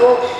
또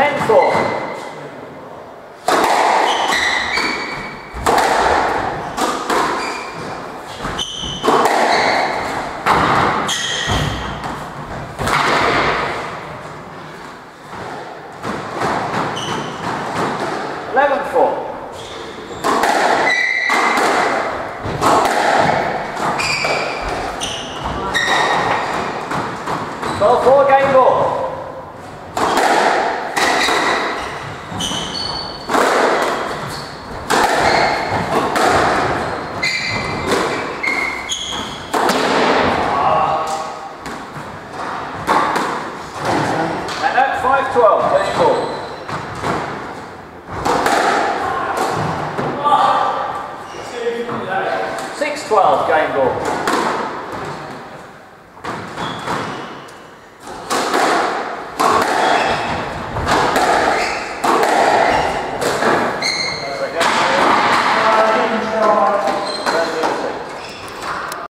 戦争